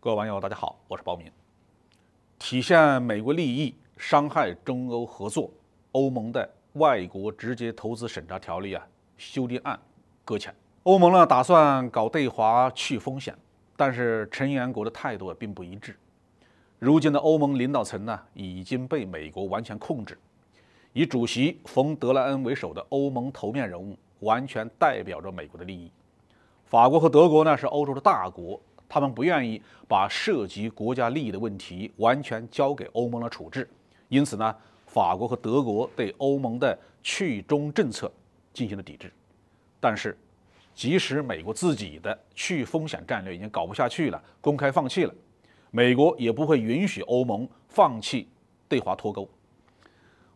各位网友，大家好，我是包明。体现美国利益、伤害中欧合作，欧盟的外国直接投资审查条例啊修订案搁浅。欧盟呢打算搞对华去风险，但是成员国的态度并不一致。如今的欧盟领导层呢已经被美国完全控制，以主席冯德莱恩为首的欧盟头面人物完全代表着美国的利益。法国和德国呢是欧洲的大国。他们不愿意把涉及国家利益的问题完全交给欧盟来处置，因此呢，法国和德国对欧盟的去中政策进行了抵制。但是，即使美国自己的去风险战略已经搞不下去了，公开放弃了，美国也不会允许欧盟放弃对华脱钩。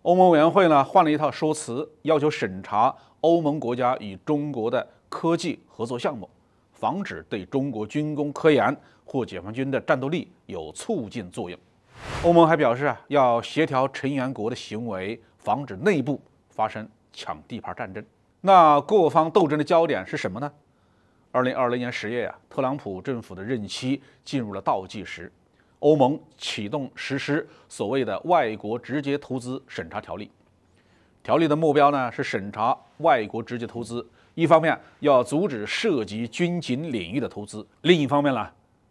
欧盟委员会呢换了一套说辞，要求审查欧盟国家与中国的科技合作项目。防止对中国军工、科研或解放军的战斗力有促进作用。欧盟还表示啊，要协调成员国的行为，防止内部发生抢地盘战争。那各方斗争的焦点是什么呢？二零二零年十月呀，特朗普政府的任期进入了倒计时，欧盟启动实施所谓的外国直接投资审查条例。条例的目标呢，是审查外国直接投资。一方面要阻止涉及军警领域的投资，另一方面呢，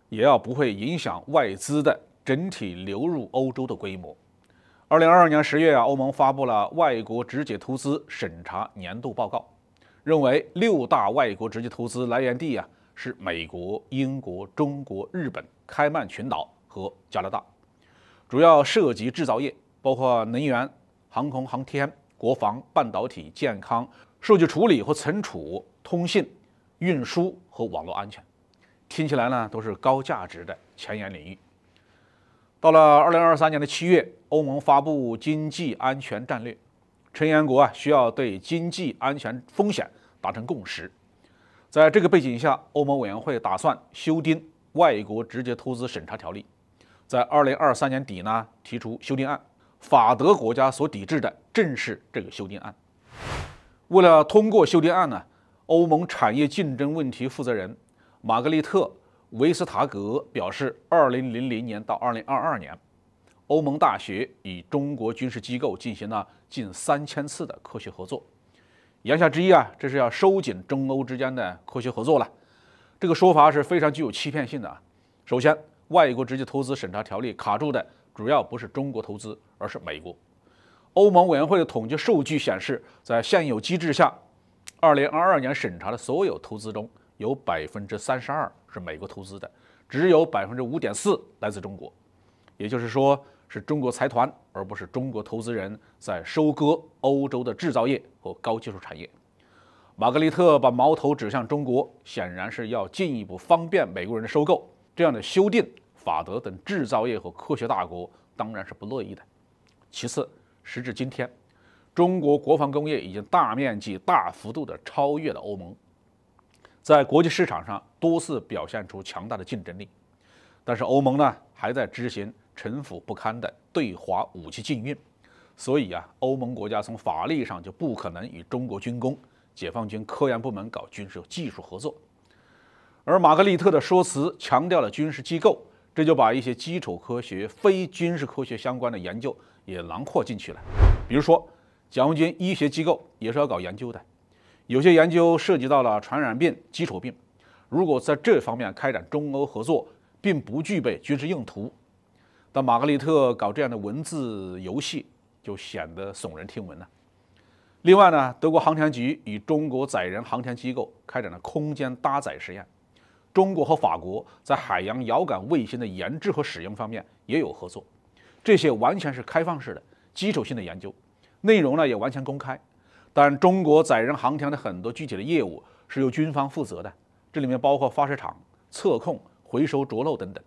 也要不会影响外资的整体流入欧洲的规模。二零二二年十月啊，欧盟发布了外国直接投资审查年度报告，认为六大外国直接投资来源地啊是美国、英国、中国、日本、开曼群岛和加拿大，主要涉及制造业，包括能源、航空航天、国防、半导体、健康。数据处理和存储、通信、运输和网络安全，听起来呢都是高价值的前沿领域。到了二零二三年的七月，欧盟发布经济安全战略，成员国啊需要对经济安全风险达成共识。在这个背景下，欧盟委员会打算修订外国直接投资审查条例，在二零二三年底呢提出修订案。法德国家所抵制的正是这个修订案。为了通过修订案呢，欧盟产业竞争问题负责人玛格丽特·维斯塔格表示，二零零零年到二零二二年，欧盟大学与中国军事机构进行了近三千次的科学合作。言下之意啊，这是要收紧中欧之间的科学合作了。这个说法是非常具有欺骗性的。首先，外国直接投资审查条例卡住的主要不是中国投资，而是美国。欧盟委员会的统计数据显示，在现有机制下，2022年审查的所有投资中有32%是美国投资的，只有5.4%来自中国。也就是说，是中国财团而不是中国投资人在收割欧洲的制造业和高技术产业。玛格丽特把矛头指向中国，显然是要进一步方便美国人的收购。这样的修订，法德等制造业和科学大国当然是不乐意的。其次，时至今天，中国国防工业已经大面积、大幅度地超越了欧盟，在国际市场上多次表现出强大的竞争力。但是欧盟呢，还在执行城府不堪的对华武器禁运，所以啊，欧盟国家从法律上就不可能与中国军工、解放军科研部门搞军事技术合作。而玛格丽特的说辞强调了军事机构，这就把一些基础科学、非军事科学相关的研究。也囊括进去了，比如说，解放军医学机构也是要搞研究的，有些研究涉及到了传染病、基础病，如果在这方面开展中欧合作，并不具备军事用途，但玛格丽特搞这样的文字游戏就显得耸人听闻了。另外呢，德国航天局与中国载人航天机构开展了空间搭载实验，中国和法国在海洋遥感卫星的研制和使用方面也有合作。这些完全是开放式的基础性的研究，内容呢也完全公开。但中国载人航天的很多具体的业务是由军方负责的，这里面包括发射场、测控、回收着陆等等。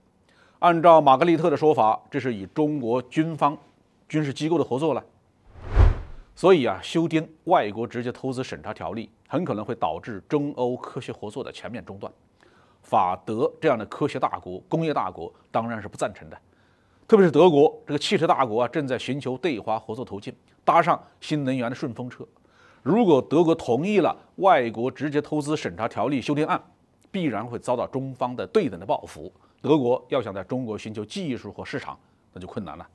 按照玛格丽特的说法，这是与中国军方、军事机构的合作了。所以啊，修订外国直接投资审查条例很可能会导致中欧科学合作的全面中断。法德这样的科学大国、工业大国当然是不赞成的。特别是德国这个汽车大国啊，正在寻求对华合作途径，搭上新能源的顺风车。如果德国同意了外国直接投资审查条例修订案，必然会遭到中方的对等的报复。德国要想在中国寻求技术和市场，那就困难了。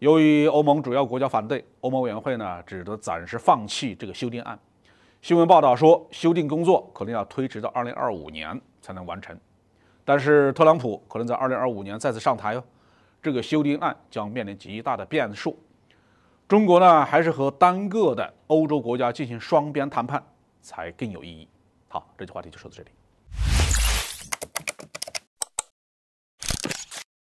由于欧盟主要国家反对，欧盟委员会呢只得暂时放弃这个修订案。新闻报道说，修订工作可能要推迟到二零二五年才能完成。但是特朗普可能在二零二五年再次上台哦，这个修订案将面临极大的变数。中国呢，还是和单个的欧洲国家进行双边谈判才更有意义。好，这期话题就说到这里。